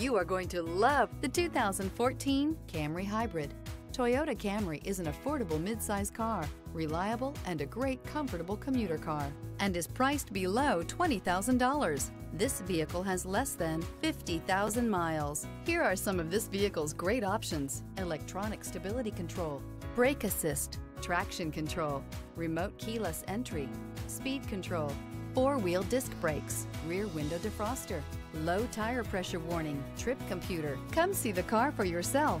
You are going to love the 2014 Camry Hybrid. Toyota Camry is an affordable midsize car, reliable and a great comfortable commuter car, and is priced below $20,000. This vehicle has less than 50,000 miles. Here are some of this vehicle's great options. Electronic stability control, brake assist, traction control, remote keyless entry, speed control, four-wheel disc brakes, rear window defroster, low tire pressure warning, trip computer. Come see the car for yourself.